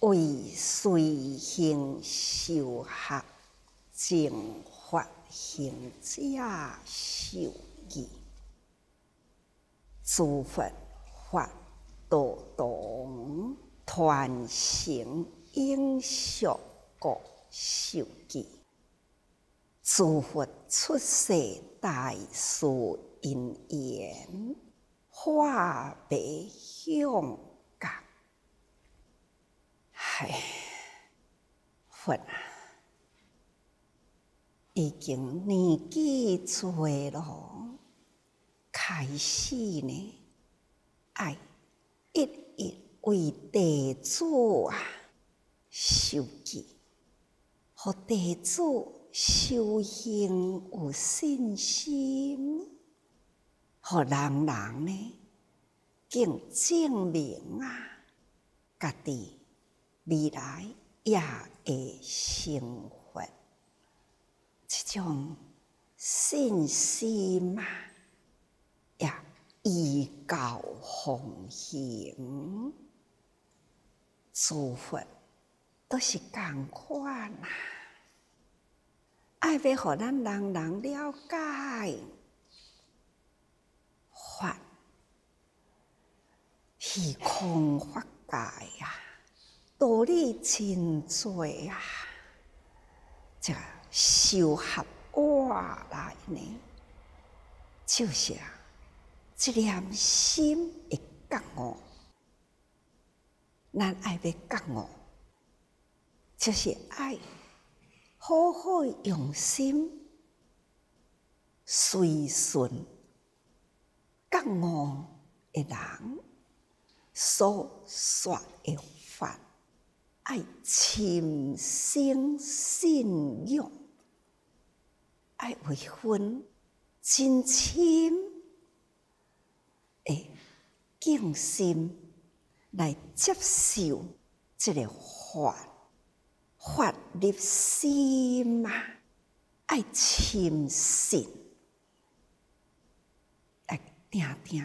为随行修学，净法行者受益。诸佛法度动，团成应属各受记。诸佛出世大事因缘，化悲向唉，佛啊，已经年纪大了，开始呢，爱一一为地主啊受记，和地主。修行有信心，互人人呢，更证明啊，家己未来也会成佛。这种信心嘛，也依教奉行，诸佛都是共款啊。爱要互咱人人了解法，虚空法界啊，道理真多啊！这修合话来呢，就是啊，一念心会觉悟，咱爱要觉悟，就是爱。好好用心，随顺觉悟的人所说的，爱深心信仰，爱为分真心的敬心来接受这个法。法入心啊，爱深信，爱定定，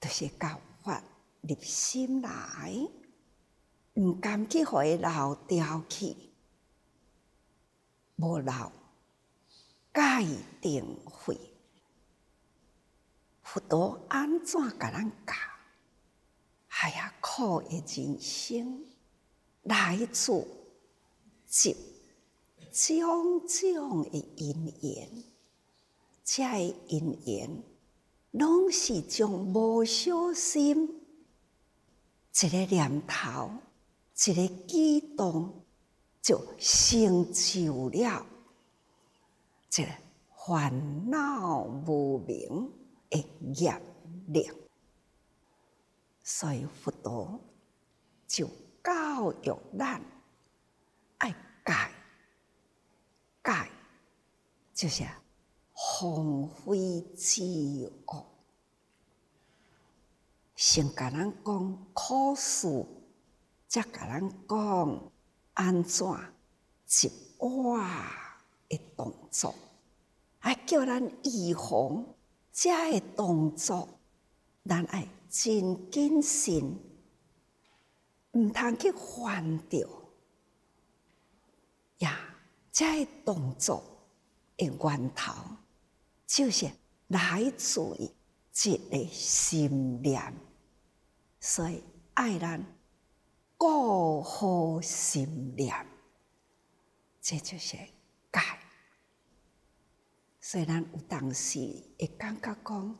都是教法入心来，毋甘去互伊漏掉去，无漏戒定慧，佛陀安怎甲咱教？哎呀，苦的人生来自。集种种的因缘，这因缘拢是从无小心一个念头、一个举动，就成就了这烦恼无明的业力。所以佛陀就教育咱。戒戒就是荒废之恶，先甲咱讲苦事，再甲咱讲安怎一哇的动作，还叫咱预防这个动作，咱爱真谨慎，毋通去犯着。呀，这动作的源头，就是来自于一个心念，所以爱咱过好心念，这就是戒。虽然有当时会感觉讲，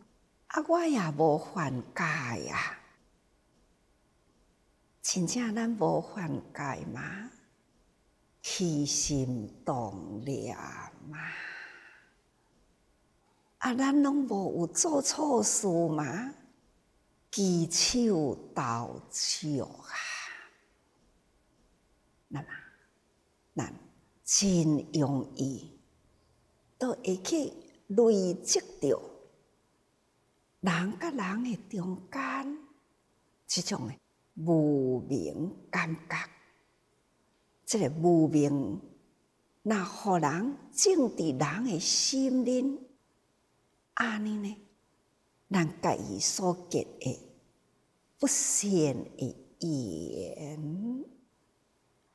啊，我也无犯戒呀，真正咱无犯戒吗？起心动念嘛，啊，咱拢无有做错事嘛，举手投足啊，那么咱真容易都会去累积着人甲人诶中间这种诶无名感觉。这个无明，那互人种伫人诶心灵，安尼呢？咱家己所结诶不善诶言，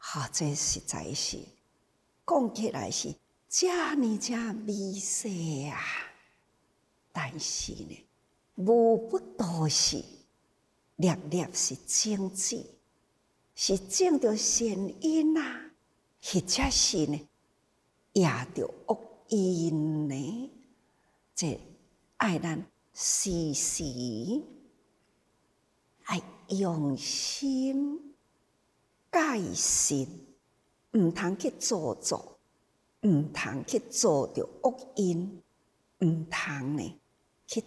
好，这实在是讲起来是遮尔遮微细啊，但是呢，无不都是粒粒是精致，是种着善因啊，或者是呢，也着恶因呢，这爱咱时时。爱用心改善，毋通去做作，毋通去做着恶因，毋通呢去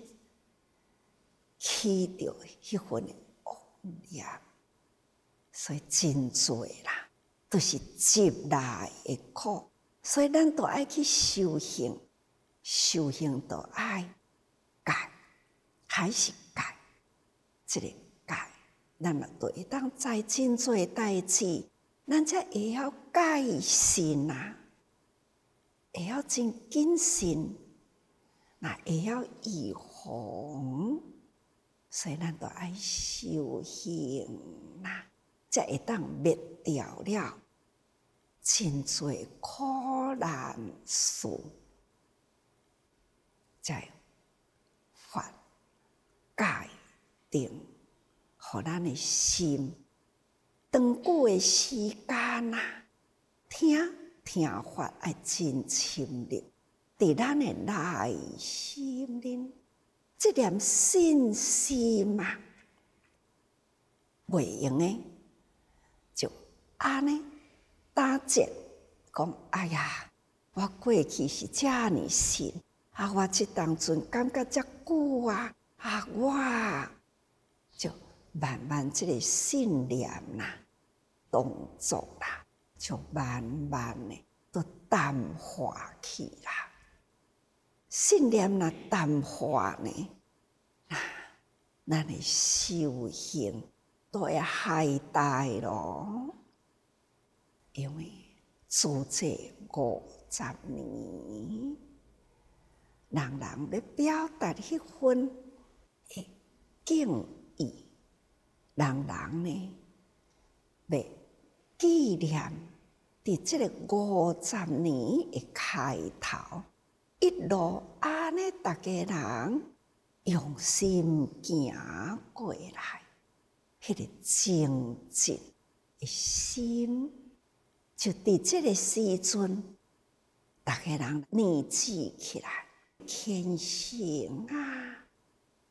起着迄份恶业，所以真多啦，都是积来的苦，所以咱都爱去修行，修行都爱改，还是改，这个。咱嘛对当在真做代志，咱才会晓改善啊，会晓真谨慎，那会晓预防，所以咱都爱修行啦，才会当灭掉了真做苦难事，才发改定。互咱的心，长久的时间啊，听听法爱真深入，伫咱的内心里，这点信心嘛，袂用诶，就安尼打结讲，哎呀，我过去是遮尔信，啊，我即当阵感觉遮久啊，啊，我。慢慢，这个信念啦、动作啦，就慢慢的都淡化去啦。信念啦淡化呢，啊，咱的修行都会懈怠咯。因为做这五十年，人人咧表达迄份的敬。人人呢，要纪念伫即个五十年的开头，一路安尼，逐家人用心行过来，迄个精进的心，就伫即个时阵，逐家人凝聚起来，天性啊，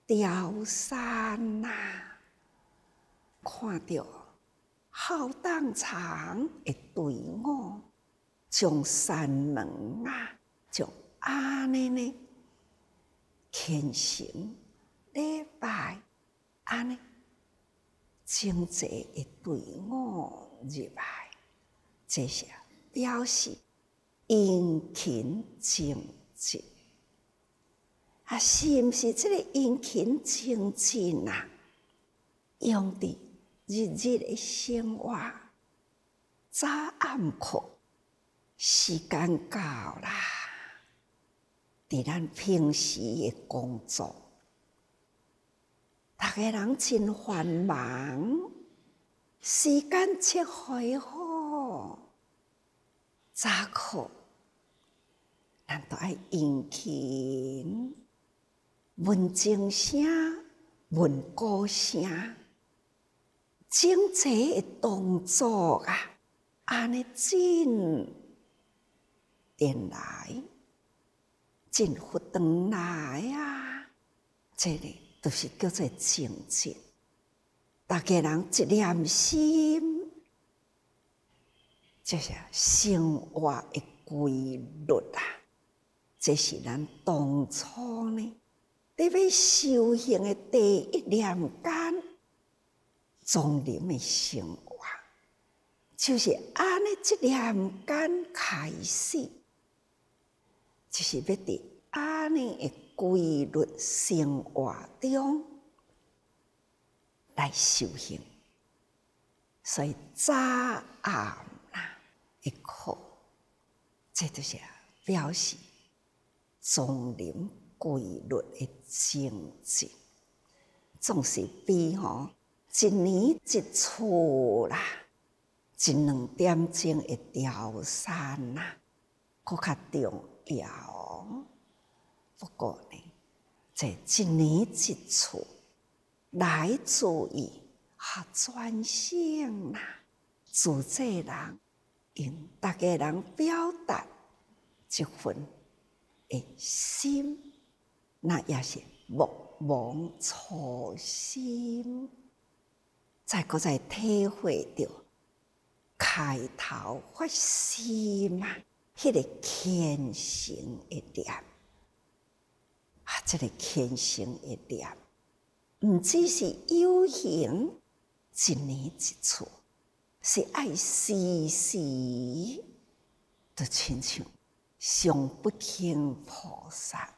雕山啊。看到浩荡长的队伍，从山门啊，从安尼呢，虔诚礼拜安尼，整齐的队伍入来，这些表示殷勤精进。啊，是毋是这个殷勤精进啊？用的。日日的生活，早暗课时间到啦。伫咱平时的工作，逐个人真繁忙，时间切开好，早课咱都爱殷勤，问钟声，问歌声。整齐的动作啊，安尼进点来，进活动来啊，这里都是叫做精进。大家人一念心，这是生活的规律啊。这是咱当初呢，在要修行的第一念间。丛林的生活，就是安尼一念间开始，就是要伫安尼的规律生活中来修行。所以早暗啦一课，这就是表示丛林规律的精进，总是比吼。一年一次啦，一两点钟会掉山啦，搁较重要。不过呢，这一年一次来注意哈专心啦，自这人用大家人表达一份的心，那也是莫忘初心。再搁再体会着开头发心嘛，迄个虔诚的念啊，这个虔诚的念，毋只是有形一年一次，是爱时时的亲像上不轻菩萨。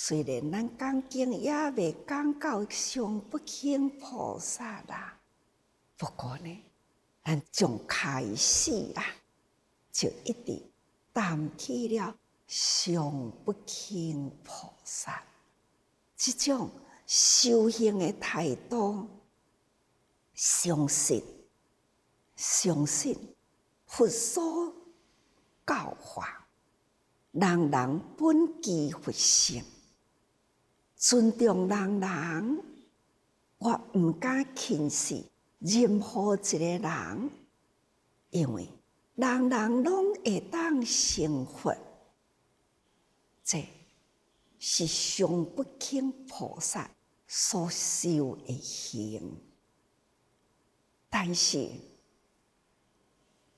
虽然咱讲经也未讲到上不轻菩萨啦，不过呢，咱从开始啊，就一直谈起了上不轻菩萨，这种修行的态度，相信，相信佛所教化，人人本具佛性。尊重人人，我毋敢轻视任何一个人，因为人人拢会当成佛，这是上不轻菩萨所修的行。但是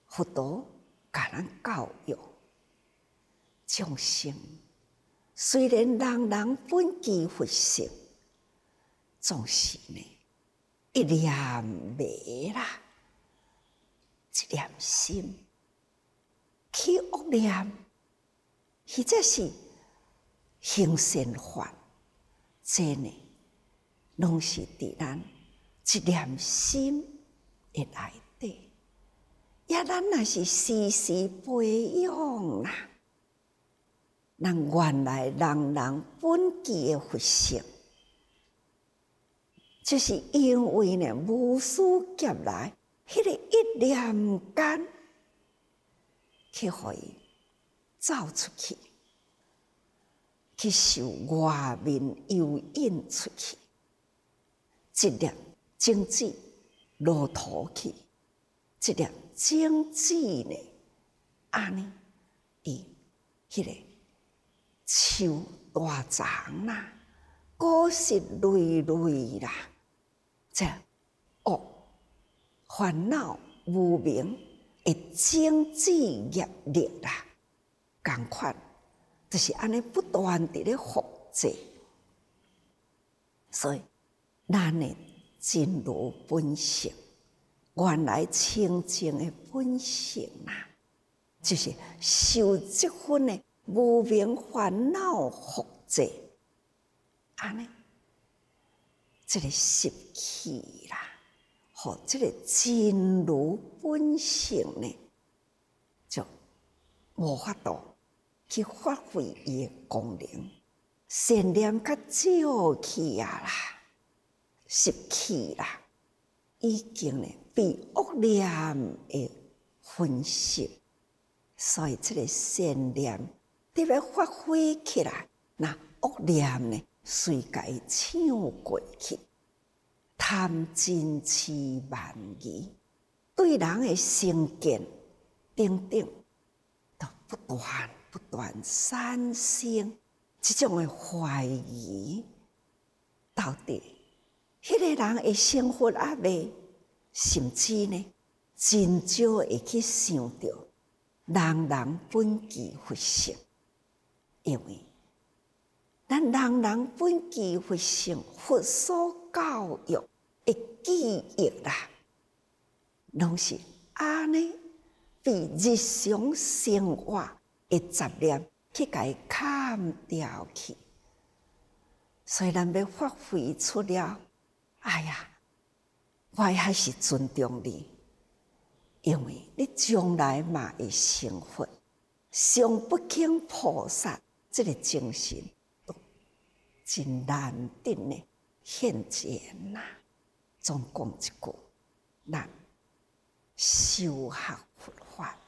佛陀教人教育众生。虽然人人本具佛性，总是呢一念灭啦，一念心起恶念，或者是行善法，这呢拢是伫咱一念心的内底，也咱若是时时培养啦。咱原来人人本具的佛性，就是因为呢，无始劫来，迄个一念间，去互伊走出去，去受外面诱引出去，一念精致落土去，一念精致呢，安尼伊迄个。树大长啦，果实累累啦，这恶烦恼无明的经济业力啦，共款就是安尼不断地咧复制，所以咱的真如本性，原来清净的本性啊，就是受这份的。无明烦恼复制，安尼，这个习气啦，和这个真如本性呢，就无法度去发挥伊的功能，善念较少去啊啦，习气啦，已经呢被恶念的分析，所以这个善念。特别发挥起来，那恶念呢，随该抢过去，贪嗔痴慢疑，对人的成见等等，都不断不断产生这种的怀疑，到底迄个人会生活阿未？甚至呢，真少会去想到人人本具佛性。因为咱人人本具佛性，佛所教育的记忆啦，拢是安尼被日常生活的杂念去甲砍掉去。所以咱要发挥出了，哎呀，我还是尊重你，因为你将来嘛会成佛，上不轻菩萨。这个精神都真难得呢，现前呐！总共一句，咱修学佛法，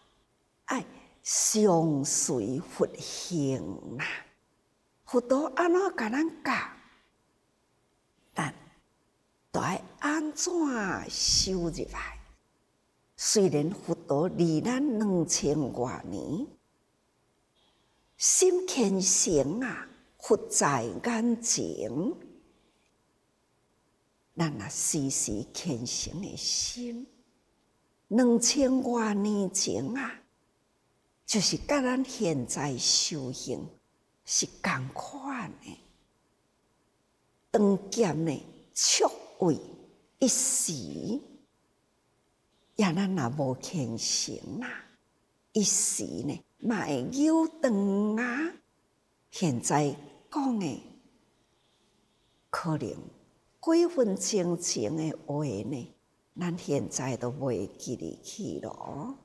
爱相随佛行啦。佛陀安怎甲咱教？但都爱安怎修入来？虽然佛陀离咱两千多年，心虔诚啊，佛在眼前。咱啊，时时虔诚的心，两千多年前啊，就是甲咱现在修行是共款的，当剑呢，却为一时。也咱若无虔诚啦，一时呢，嘛会有断啊。现在讲的，可能几分钟前的话呢，咱现在都袂记得去咯。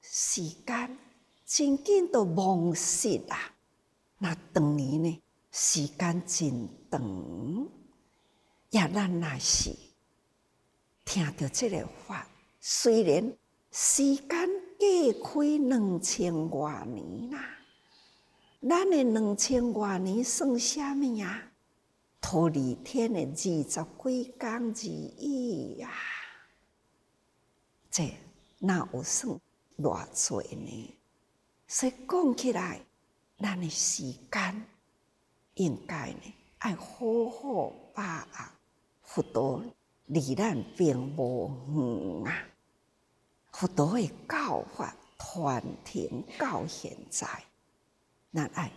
时间真紧都忘失啊！那当年呢，时间真长，也咱若是听到这个话。虽然时间过开两千多年啦，咱的两千多年算啥物啊？托二天的二十几工而已呀，这哪有算偌济呢？所以讲起来，咱的时间应该呢，爱好好把握，佛陀离咱并无远啊。佛陀的教法传承到现在，咱爱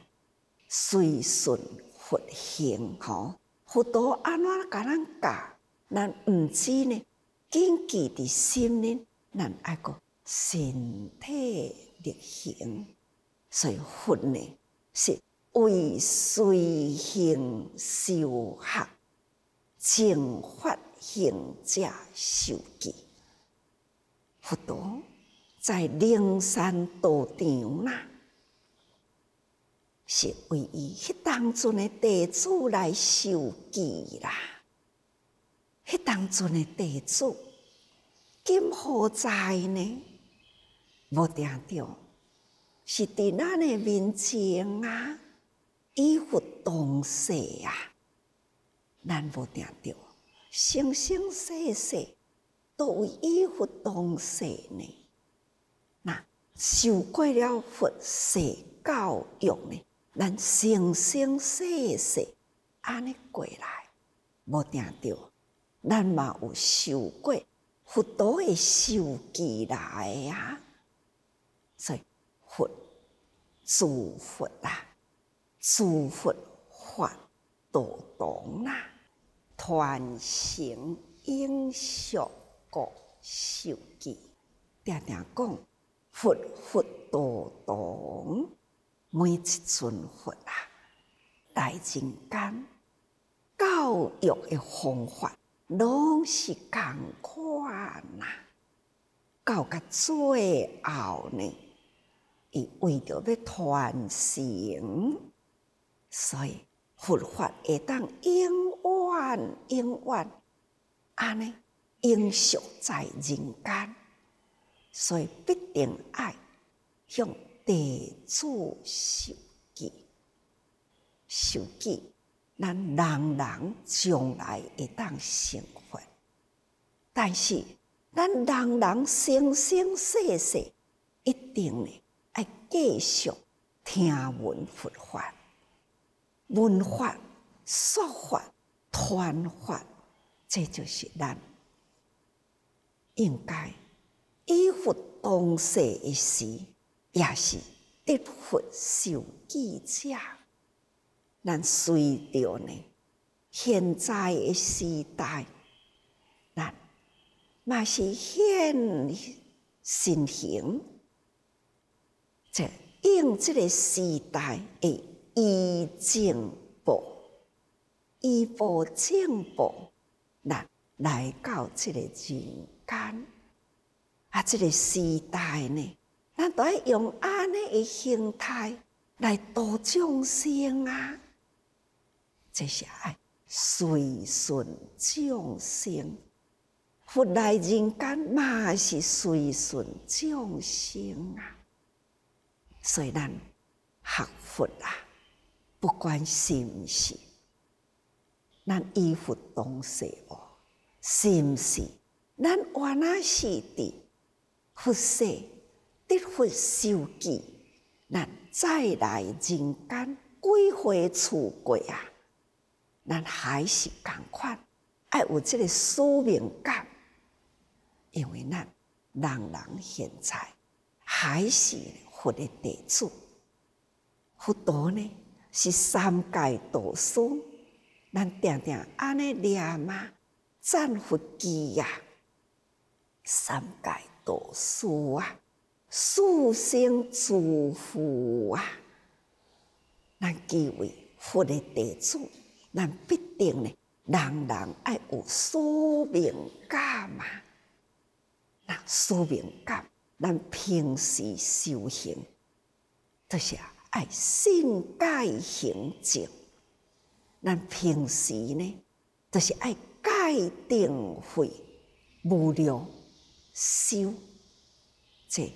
随顺佛行吼。佛陀安怎甲咱教？咱毋知呢，谨记伫心呢，咱爱个身体力行。所以佛呢，是为随行修学，正法行者受记。佛陀在灵山道场啦，是为伊迄当阵的弟子来受记啦。迄当阵的弟子，今何在呢？无定着，是伫咱的面前啊，依佛同世啊，咱无定着，生生世世。都为依佛当世呢，那受过了佛世教育呢，咱生生世世安尼过来，无定着，咱嘛有受过佛陀的受记来呀，所以佛诸佛啊，诸佛法度当啦，传承应续。个受记，定定讲佛佛道当，每一尊佛啊，来人间教育的方法，拢是共款呐。到甲最后呢，伊为着要传承，所以佛法会当永远永远安尼。应续在人间，所以必定爱向地主受记。受记，咱人人将来会当成佛，但是咱人人生生世世一定呢，爱继续听闻佛法、闻法、说法、传法，这就是咱。应该依佛当世一时，也是得佛受记者。咱随着呢，现在的时代，咱嘛是现身行，这应这个时代的以进步，以步进步，咱来到这个人。间啊，这个时代呢，咱都要用安尼的形态来度众生啊。这是爱随顺众生。佛来人间嘛是随顺众生啊，所以咱学佛啊，不管是毋是，咱依佛东西哦，是毋是？咱原来是伫佛世得佛受记，咱再来人间归回处过啊，咱还是共款，爱有即个使命感。因为咱人人现在还是佛的弟子，佛陀呢是三界导师，咱定定安尼念嘛，赞佛机呀，三界导师啊，殊胜祝福啊，咱几位佛的弟子，咱必定呢，人人爱有宿命感嘛。那宿命感，咱平时修行，就是爱信戒行正。咱平时呢，就是爱戒定慧无量修，这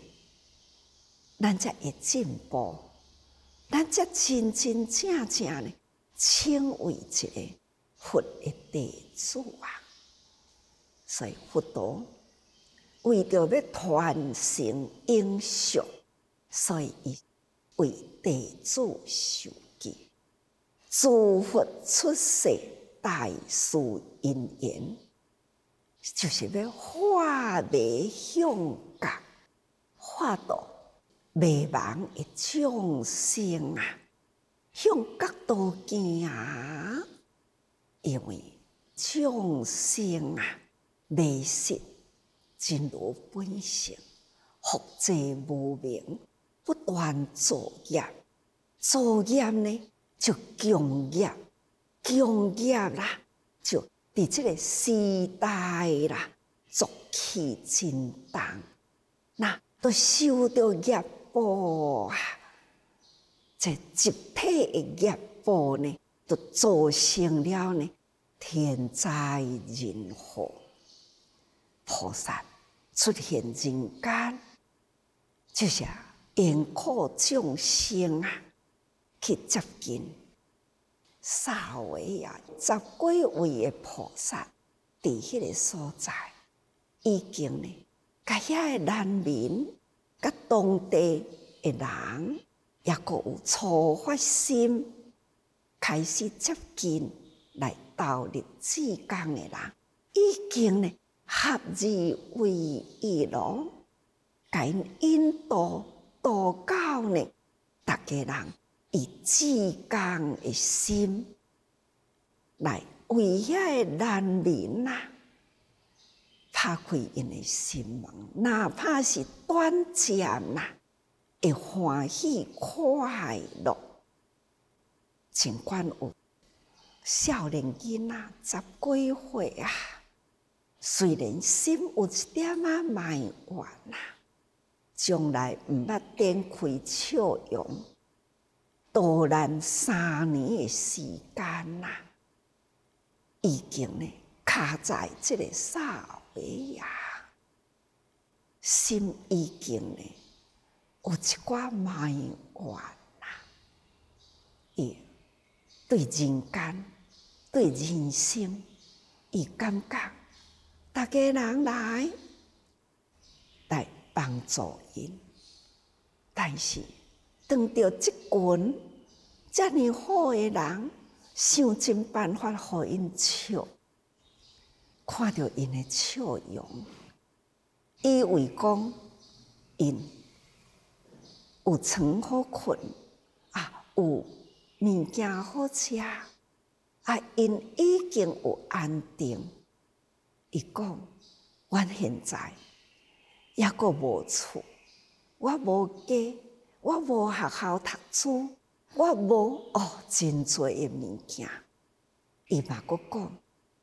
咱才会进步，咱才真真正正呢，成为一个佛的弟子啊！所以佛陀。为着要传承英雄，所以伊为弟子受记，诸佛出世大事因缘，就是要化为向觉，化度未亡的众生啊，向角度行，因为众生啊，未识。真如本性，福济无明，不断作业，作业呢就强业，强业啦就伫即个时代啦，浊气真重，那都受到业报啊！这集体的业报呢，都造成了呢天灾人祸，菩萨。出现人间，就是严苦众生啊，去接近三位啊，十几位的菩萨，伫迄个所在，已经呢，甲遐个人民，甲当地的人，也个有初发心，开始接近来投入志工的人，已经呢。合二为一咯，甲因引导导教呢，大家人以至刚的心来为遐个人民呐，打开因的心门，哪怕是短暂呐，会欢喜快乐。尽管有少年囡仔十几岁啊。虽然心有一点仔埋怨啦，将来毋捌展开笑容，多难三年的时间啦，已经呢卡在这个社会呀，心已经呢有一寡埋怨啦，伊对人间、对人生，伊感觉。大家人来来帮助因，但是当到即群遮尔好的人，想尽办法互因笑，看到因的笑容，以为讲因有床好困啊，有物件好食啊，因已经有安定。伊讲，我现在抑阁无厝，我无家，我无学校读书，我无哦真侪诶物件。伊嘛阁讲，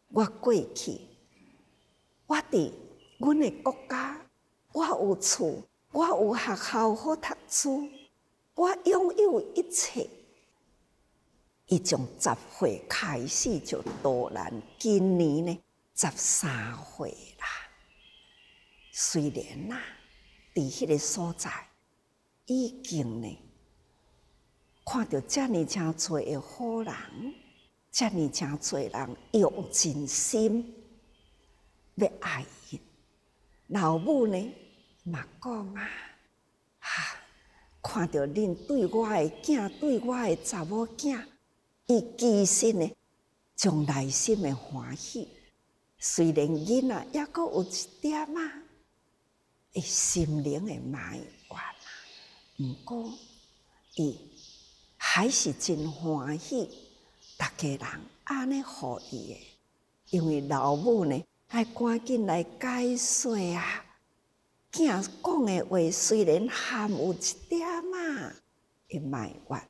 我过去，我伫阮诶国家，我有厝，我有学校好读书，我拥有一切。伊从十岁开始就多难，今年呢十三岁啦。虽然呐，伫迄个所在已经呢，看到遮尔诚侪诶好人，遮尔诚侪人用真心要爱伊。老母呢，嘛讲啊，哈，看到恁对我诶囝，对我诶查某囝。伊其实呢，从内心诶欢喜，虽然囡仔抑阁有一点啊，伊心灵诶埋怨，毋过伊还是真欢喜，逐家人安尼互伊的，因为老母呢，爱赶紧来解说啊，囝讲的话虽然含有一点仔，会埋怨。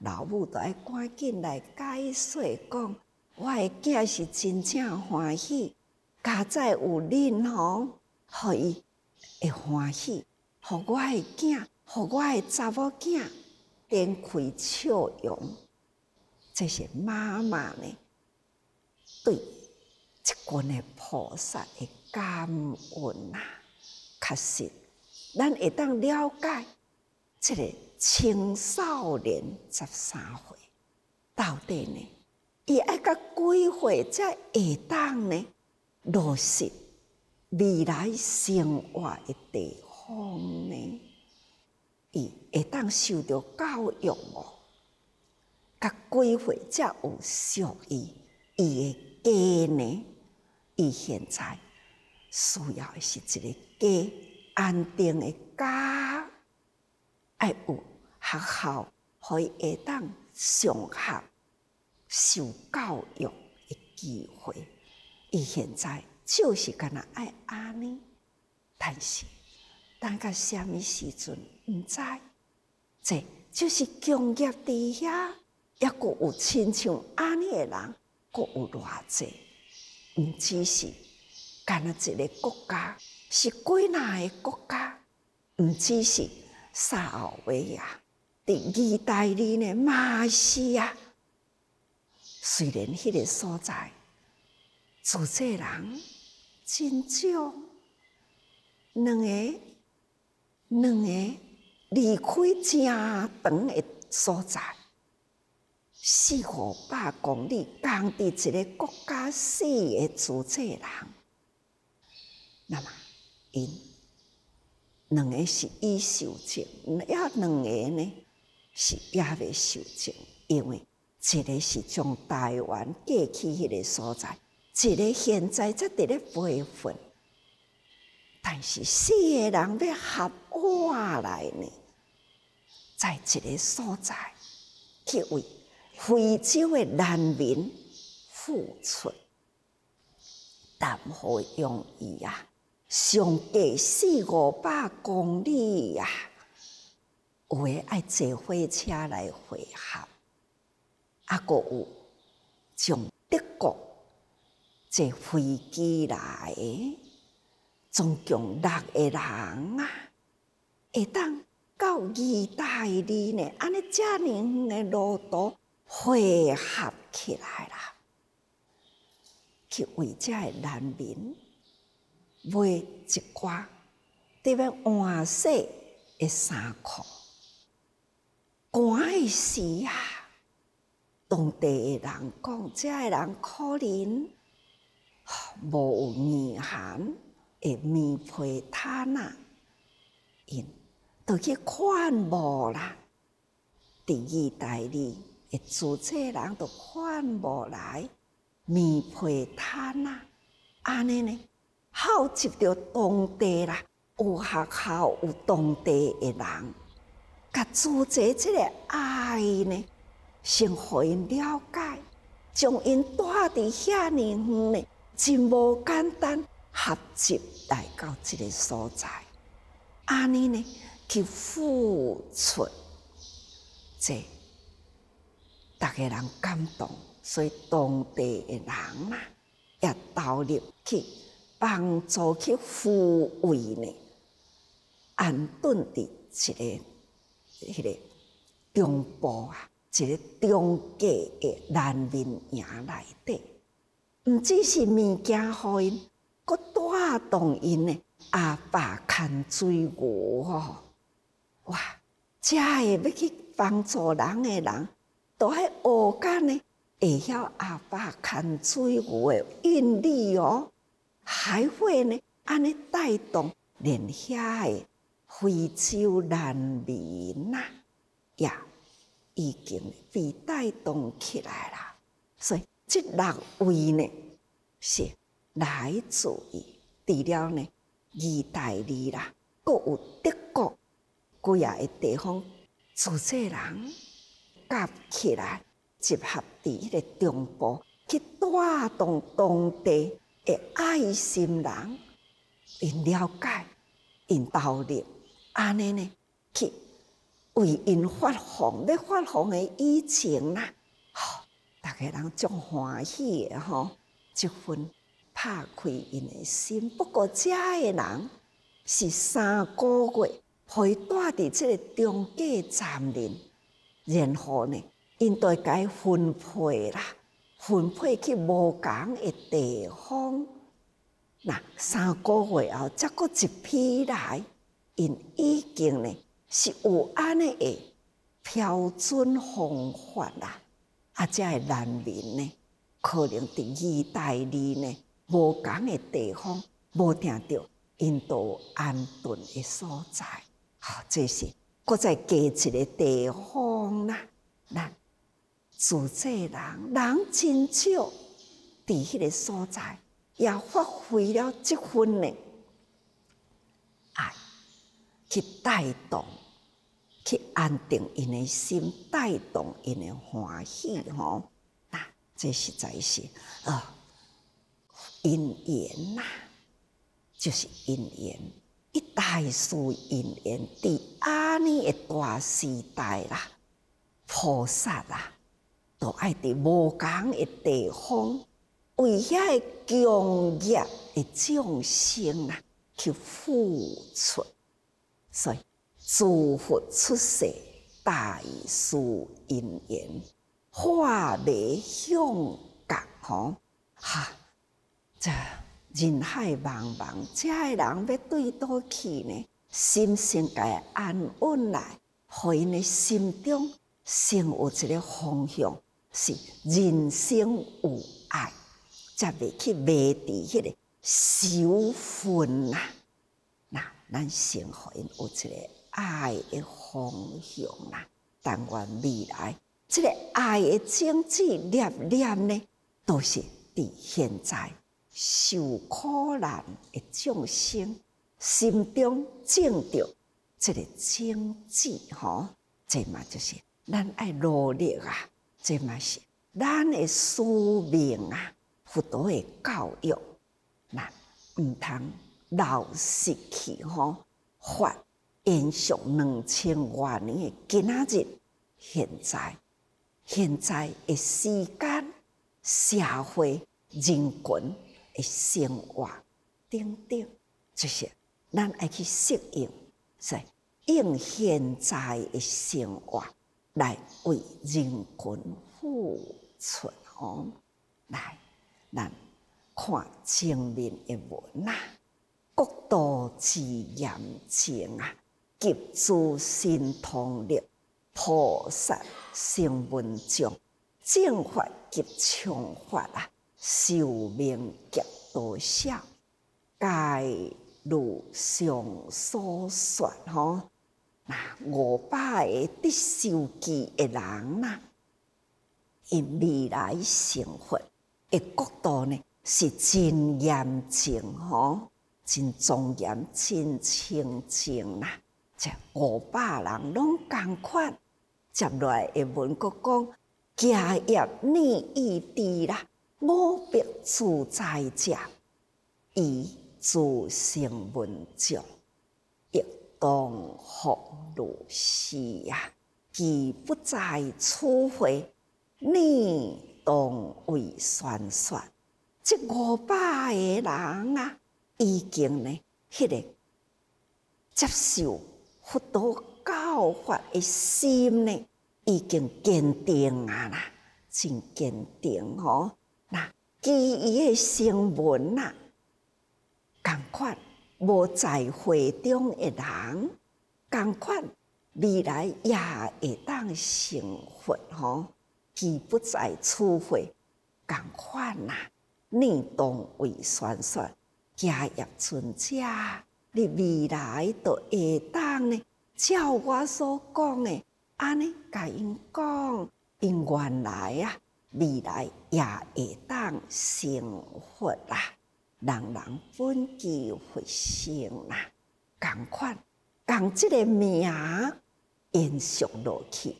老母都爱赶紧来解说，讲我诶囝是真正欢喜，家在有恁吼，互伊会欢喜，互我诶囝，互我的查某囝展开笑容。这是妈妈呢对一群的菩萨的感恩呐，确实，咱会当了解这个。青少年十三岁，到底呢？伊爱到几岁才会当呢？落实未来生活的地方呢？伊会当受到教育哦？甲几岁才有属于伊的家呢？伊现在需要的是一个家，安定的家。爱有学校可以会当上学受教育的机会，伊现在就是干那爱安尼，但是等到什么时阵毋知，这就是工业伫遐，抑阁有亲像安尼的人，阁有偌济，毋只是干那一个国家，是几哪个国家，毋只是。沙尔维亚第意大利呢，马西亚，虽然迄个所在住这人真少，两个两个离开正长的所在，四五百公里，共伫一个国家四个住这人，那么因。两个是已受精，也两个呢是也未受精，因为一个是从台湾过去迄个所在，一个现在则伫咧培训，但是四个人要合我来呢，在一个所在去为非洲的难民付出，但好容易啊！上计四五百公里呀，有诶爱坐火车来回合，啊，个有从德国坐飞机来，总共六个人啊，会当到意大利呢，安尼遮尔远诶路途汇合起来啦，去为遮诶难民。买一寡特别换色的衫裤，寒诶时啊，当地诶人讲，遮诶人可能无有年寒会棉被毯啊，因都去看无啦。第二代里会做这人都看无来棉被毯啊，安尼呢？好接着当地啦，有学校有当地的人，甲组织即个爱呢，先互因了解，将因带伫遐尼远呢，真无简单，合集来到即个所在，安尼呢去付出，这逐个人感动，所以当地的人啊，也投入去。帮助去抚慰呢，安顿的一个、迄个中部啊，一个中价的难民营内底，毋只是物件互因，佫带动因的阿爸牵水牛吼，哇！遮会要去帮助人的人，都喺学间呢，会晓阿爸牵水牛的韵律哦，还会呢，安尼带动连遐的非洲难民呐，呀！已经被带动起来了，所以这六位呢是来自于除了呢意大利啦，各有德国几啊个地方组织人合起来，集合伫迄个中部去带动当地的爱心人，因了解，因道理，安尼呢去。为因发放，要发放的以前呐，吼，大家人足欢喜的吼，即份拍开因的心。不过遮的人是三个月陪带伫即个中介站林，然后呢，因都该分配啦，分配去无共的地方。那三个月后，再过一批来，因已经呢。是有安尼的标准方法啦，啊，遮个难民呢，可能伫意大利呢无共诶地方，无定着因度安顿诶所在，好，这是搁再加一个地方啦。那组织人人真少，伫迄个所在也发挥了即份诶爱去带动。去安定因诶心，带动因诶欢喜吼。那这实在是啊，因缘呐，就是因缘。一大树因缘，伫阿尼的大时代啦，菩萨啦，都爱伫无共的地方，为遐个强业的众生啊去付出，所以。诸佛出世，大树因缘，化为向觉吼哈！这人海茫茫，这个人要对倒去呢？心性该安稳来，互因的心中先有一个方向，是人生有爱，才袂去迷伫迄个小分呐。那咱先互因有一个。爱的方向啦，但愿未来，这个爱的种子念念呢，都是伫现在受苦难的众生心中种着这个种子吼，这嘛就是咱爱努力啊，这嘛是咱的使命啊，佛陀的教育，那毋通老失去吼法。延续两千多年的今仔日，现在现在的时间、社会、人群生活等等，这些咱爱去适应，是用现在的生活来为人群付出哦。来，咱看前面的文啊，国度之严正啊！急诸心通力，菩萨成文章，正法及常法啊，寿命极多少？该如上所说吼，那五百个得受记的人呐，因未来成佛的国度呢，是真严净吼，真庄严，真清净啦。这五百人拢共款，接来的文国讲家业利益地啦，我别自在者，以自性文章，亦当福如是呀。既不在初会，你当为宣说。这五百个人啊，已经呢，迄个接受。佛陀教法的心呢，已经坚定啊啦，真坚定吼。基于诶新闻呐，共款无在会中诶人，共款未来也会当成佛吼。既不在此会，共款呐，你当为算算家业存者，你未来都会当呢，照我所讲诶。安尼甲因讲，因原来啊，未来也会当成佛啦，人人本具佛性啦，共款，共即个名延续落去，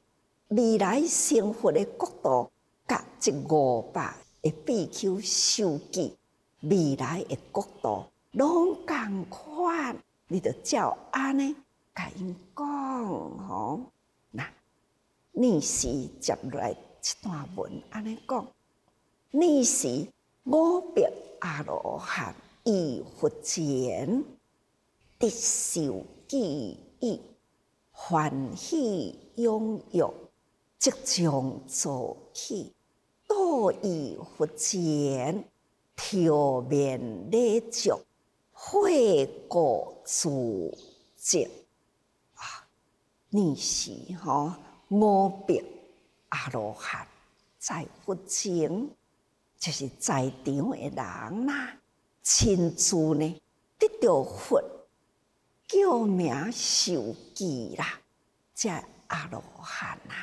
未来成佛的国度，甲即五百的比丘受记，未来的国度拢共款，你着照安尼甲因讲吼。你是接来一段文，安尼讲，你是五别阿罗汉以佛前得受记忆，欢喜拥有，即将做起，多以佛前调面礼足，会过自责啊！你是吼？五别阿罗汉在佛前，就是在场的人呐，亲自呢得到佛叫名受记啦，这阿罗汉呐，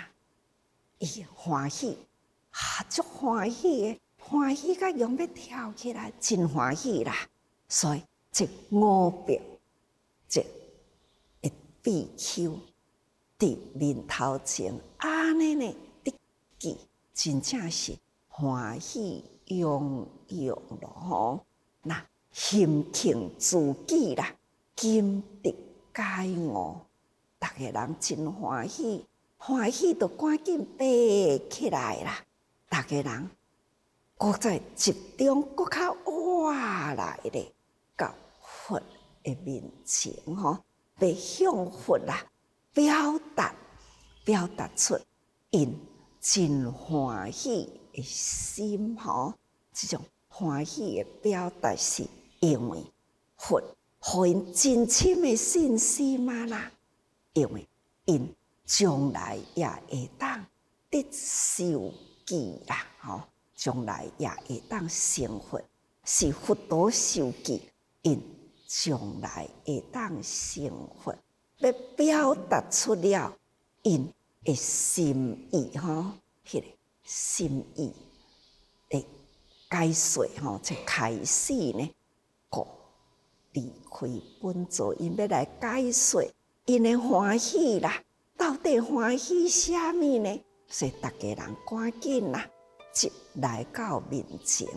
伊欢喜，啊，足欢喜的，欢喜甲用要跳起来，真欢喜啦。所以这五别，这一比丘。伫面头前，安尼呢？的记真正是欢喜洋洋咯吼！那心庆自己啦，今得解悟，逐个人真欢喜，欢喜都赶紧爬起来啦！逐个人搁在集中，搁较哇来咧，到佛的面前吼，被向佛啦。表达表达出因真欢喜的心吼，这种欢喜的表达是因为佛互因真深的信心嘛啦，因为因将来也会当得受记啦，吼，将来也会当成佛，是佛陀受记，因将来会当成佛。要表达出了因的心意，吼，迄个心意的解说，吼，才开始呢，个离开本座，因要来解说，因的欢喜啦，到底欢喜虾米呢？所以大家人赶紧啦，即来到面前。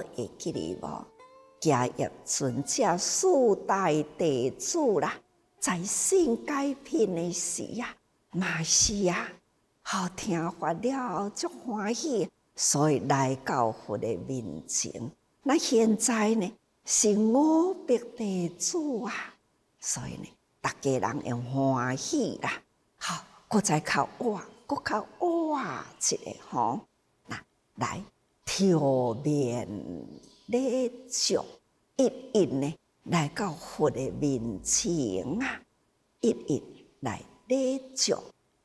会记哩无？家业尊者四代地主啦，在新改品的时呀，嘛是呀，好听话了，足欢喜，所以来到佛的面前。那现在呢，是五百地主啊，所以呢，大家人用欢喜啦，好，搁再靠哇，搁靠哇一个吼，那来。调面礼足，一一呢？来到佛的面前啊，一一来礼足，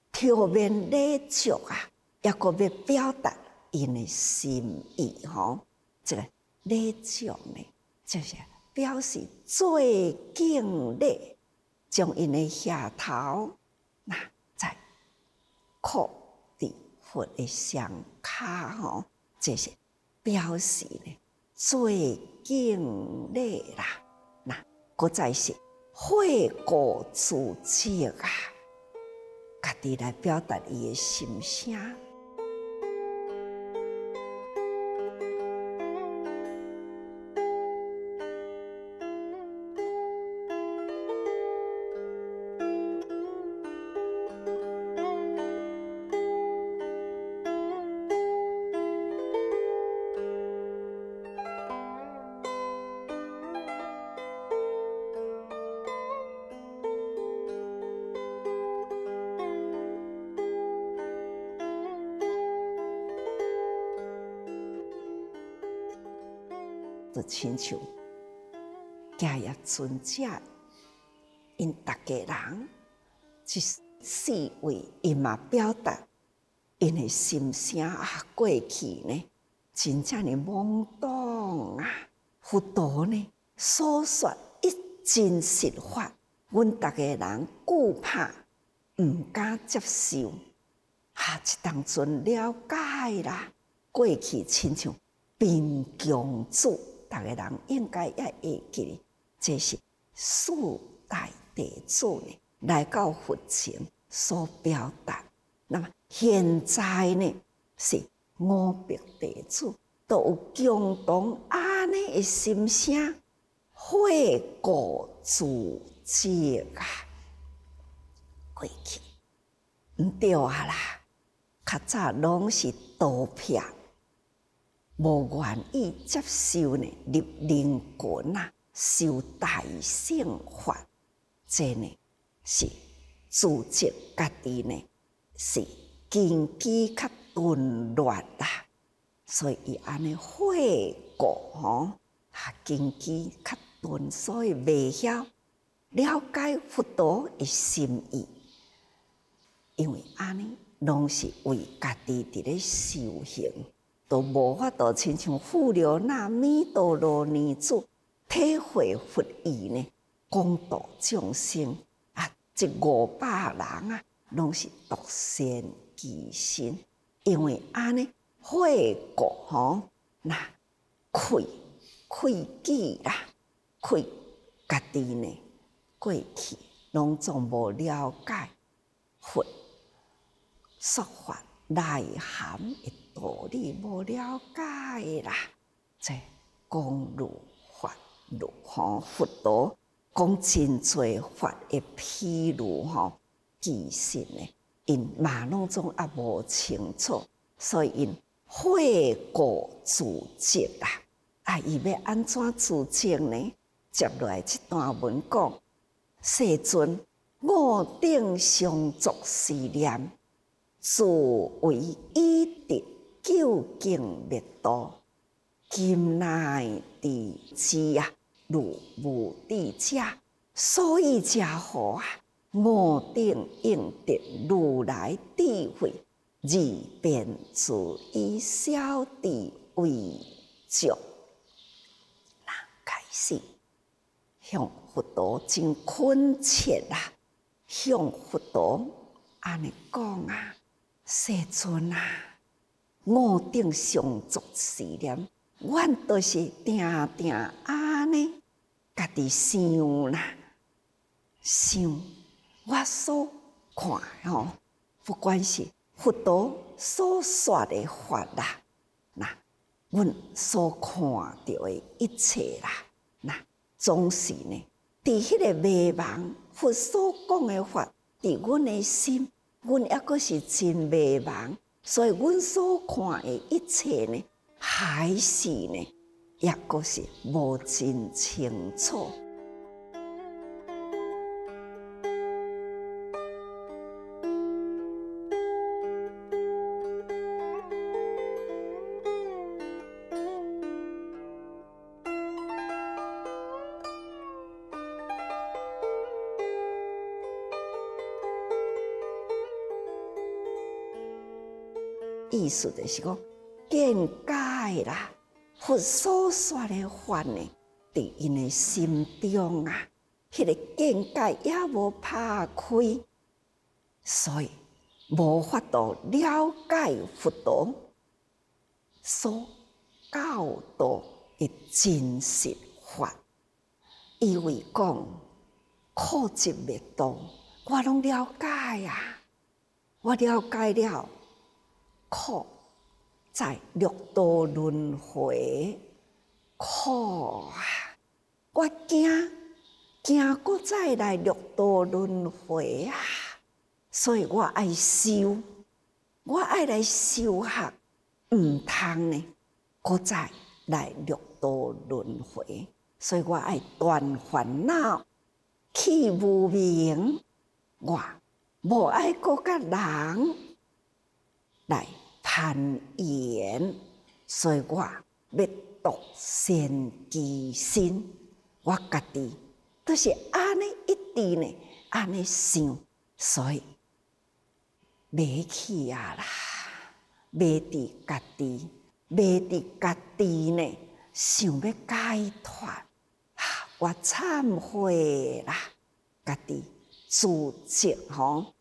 调面礼足啊，也个要表达因的心意吼。这个礼足呢，就是表示最敬礼，将因的下头那在靠伫佛的上骹吼。这些表示呢，最敬礼啦，那搁再是会过自责啊，家己来表达伊的心声。像家业尊者，因逐家人一四位，伊嘛表达因的心声啊，过去呢，真正的懵懂啊，佛陀呢，所说一真实法，阮逐家人惧怕，毋敢接受。哈，一当阵了解啦，过去亲像贫穷子，逐个人应该也会记，这是四代地子呢，来到佛前所表达。那么现在呢，是五百地子都有共同安尼的心声，悔过自责啊，过去毋对啊啦。较早拢是刀片，无愿意接受呢入灵魂啊，受大圣法，这呢是自责家己呢是根基较钝弱啦，所以伊安尼悔过吼，啊根基较钝，所以未晓了解佛陀的心意，因为安尼。拢是为家己伫咧修行，都无法度亲像富流那弥陀罗尼子体会佛意呢，广度众生啊！这五百人啊，拢是独善其身，因为安尼悔过吼，那愧愧己啦，愧家己呢，过去拢总无了解佛。说法内涵的道理无了解啦，这讲如法如吼佛陀讲真多法的披露吼，其实呢，因马路中也无清楚，所以因悔过自责啦。啊，伊要安怎自责呢？接落来这段文讲，世尊我顶上作思念。自为以德究竟灭道，今乃地之啊，如无地者，所以家何啊？我定应得如来智慧，而便自以小弟为主。那开始向佛陀真恳切啊，向佛陀安尼讲啊。世尊啊，我顶上作思念，阮都是定定安尼，家己想啦，想我所看吼，不管是佛陀所说的法啦，那阮所看到的一切啦，那总是呢，伫迄个迷茫佛所讲的法，伫阮的心。阮抑阁是真迷茫，所以阮所看的一切呢，还是呢，抑阁是无真清楚。意思就是讲见解啦，佛所说的法呢，伫因的心中啊，迄个见解也无拍开，所以无法度了解佛陀所教导的真实法。以为讲苦集灭道，我拢了解呀，我了解了。苦在六道轮回，苦啊！我惊惊，搁再来六道轮回啊！所以我爱修，我爱来修学，毋通呢，搁再来六道轮回。所以我爱断烦恼，去无明，我无爱搁甲人来。攀岩，所以我要独善其身，我家己都是安尼一直呢，安尼想，所以袂去啊啦，袂伫家己，袂伫家己呢，想要解脱，我忏悔啦，家己自责吼，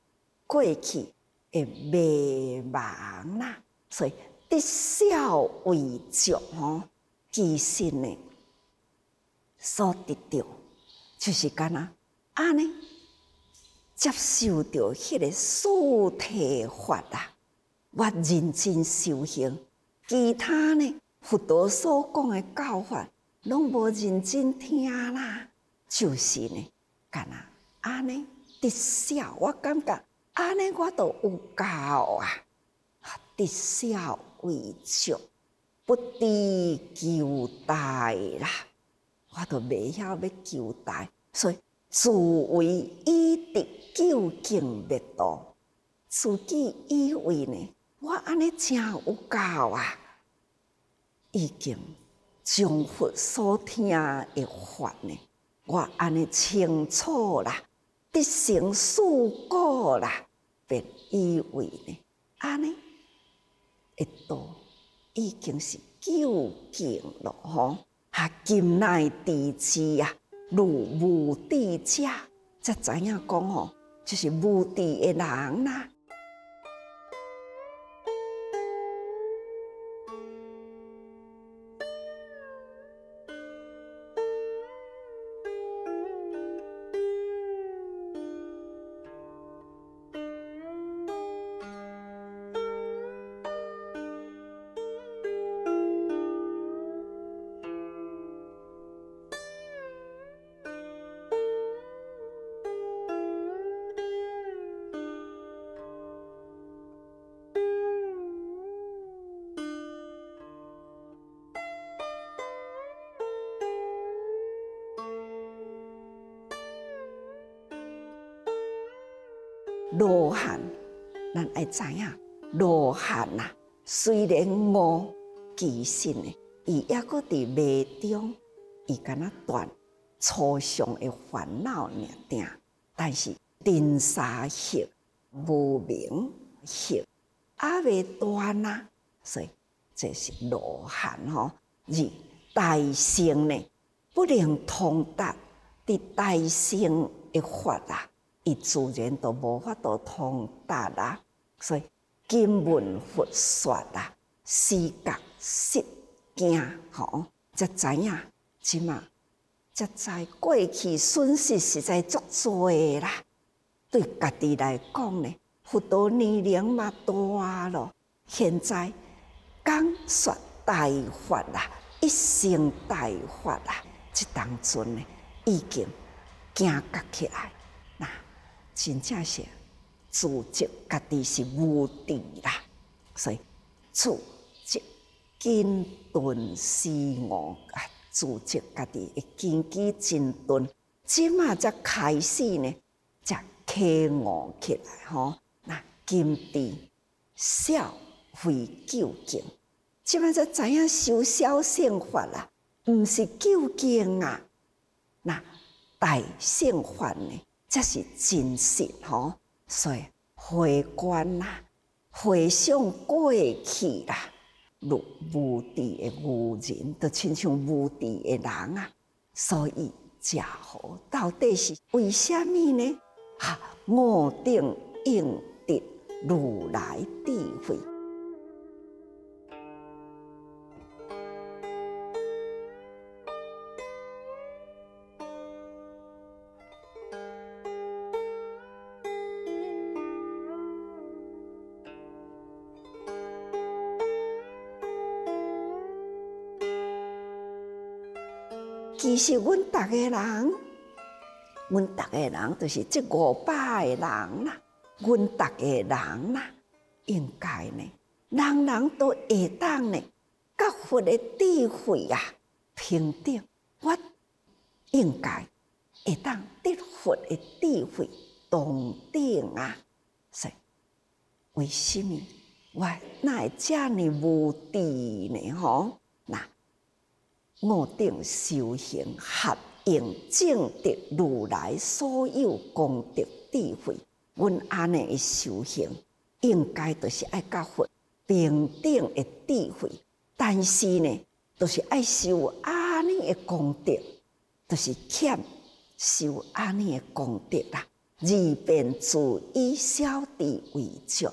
过去会未忘啦，所以。得少为足吼，其实呢，所得到就是干呐，安尼接受到迄个素体法啊，我认真修行，其他呢，佛陀所讲的教法，拢无认真听啦，就是呢，干呐，安尼得少，我感觉安尼我都有教啊，得少。为足不知求代啦，我都未晓要求代，所以自为以敌究竟灭度，自己以为呢，我安尼真有教啊，已经将佛所听的法呢，我安尼清楚啦，得成事故啦，便以为呢，安尼。一道已经是究竟了吼，啊今乃地之啊，如无地者，才知影讲吼，就是无地的人啦。知影，罗汉呐，虽然无其实呢，伊抑阁伫迷中，伊敢若断初上的烦恼尔定，但是定沙业无明业还未断呐，所以这是罗汉吼。而大圣呢，不能通达伫大圣的法啊。伊自然都无法度通达啦，所以经文佛说啦，视觉识见吼，才知影即嘛，才知过去损失实在足多啦。对家己来讲呢，佛陀年龄嘛大咯，现在刚说大法啦，一生大法啦，即当阵呢，已经行觉起来。真正是自觉家己是无敌啦，所以自觉坚顿思我啊，自觉家己的根基真顿，即马才开始呢，才开悟起来吼。那今地小非究竟，即马才知影修小圣法啦，毋是究竟啊。那大圣法呢？这是真实吼，所以回观啦，回想过去啦，如无地的无人，都亲像无地的人啊。所以，假好到底是为虾米呢？啊，我定应得如来智慧。其实，阮逐个人，阮逐个人就是这五百个人啦。阮逐个人啦，应该呢，人人都会当呢，甲佛的智慧啊平等。我应该会当得佛的智慧同等啊。是为什么？我那遮尔无知呢？吼，那我定修行合应正德如来所有功德智慧，阮安尼的修行，应该都是爱甲佛平等的智慧，但是呢，都是爱修安尼的功德，都是欠修安尼的功德啦。二便自以小弟为主，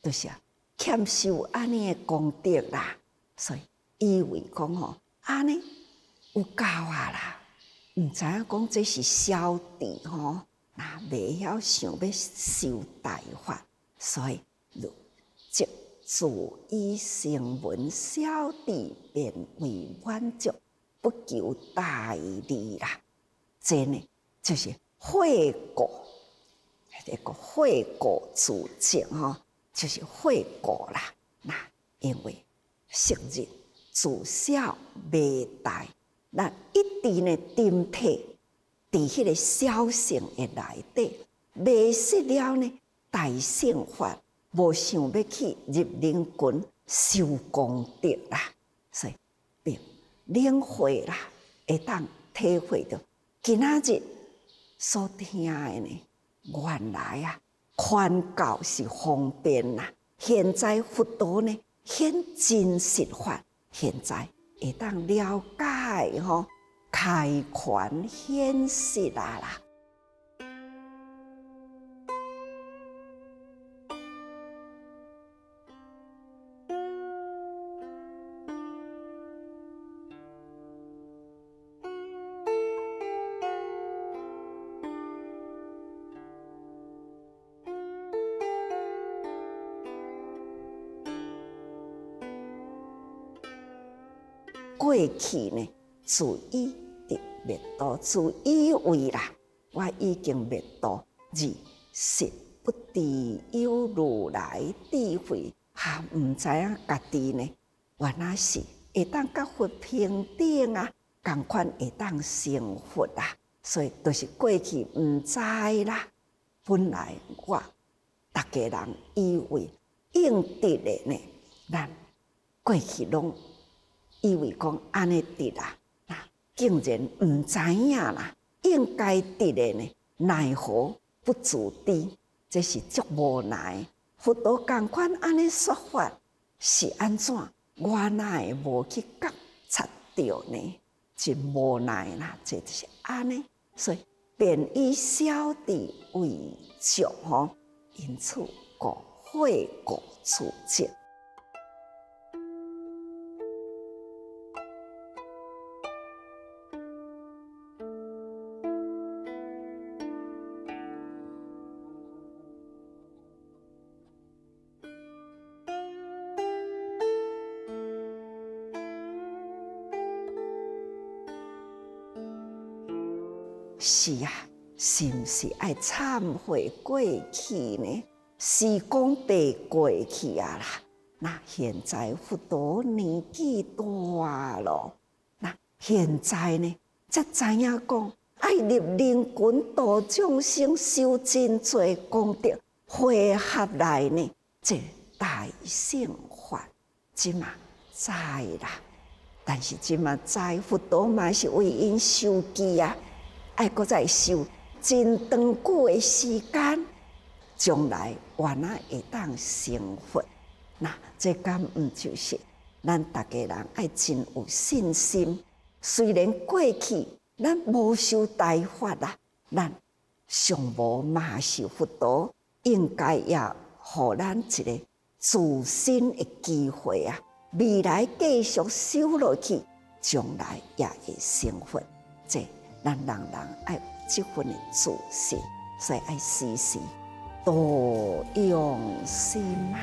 都是欠修安尼的功德啦。所以以为讲吼，安尼有够啊啦，毋知影讲这是小弟吼，那未晓想要修大法，所以就自以成文小弟便为满足，不求大利啦。这呢，就是悔过。一个悔过自证吼，就是悔过啦。那因为承认自小未大，那一直呢顶替伫迄个小性的内底，未识了呢大圣法，无想要去入灵群修功德啦，所以并领会啦，会当体会到今仔日所听的呢。原来啊，宽教是方便啦。现在佛陀呢，显真实法，现在会当了解吼，开权显实啊啦。去呢，自以的灭道，自以为啦，我已经灭道，而实不知有如来智慧，哈，毋知影家己呢，原来是会当甲佛平等啊，共款会当成佛啊，所以都是过去毋知啦。本来我逐家人以为应得的呢，咱过去拢。以为讲安尼得啦，那竟然毋知影啦，应该得的呢，奈何不自知？这是足无奈。佛陀共款安尼说法是安怎？我哪会无去觉察到呢？真无奈啦，这就是安尼。所以便以小弟为主吼，因此故悔过自证。是啊，是毋是爱忏悔过去呢？时光白过去啊啦，那现在佛陀年纪大咯，那现在呢，才知影讲爱入灵群度众生修真多功德，回合来呢，这大圣法，即嘛知啦。但是即嘛知佛陀嘛是为因修记啊。爱搁再修真长久的时间，将来原来会当成佛。那这敢毋就是咱逐家人爱真有信心？虽然过去咱无修大法啦，咱上无嘛是佛陀，应该也互咱一个自新的机会啊！未来继续修落去，将来也会成佛。这。咱人人爱这份的自信，所以爱时时多用心啊。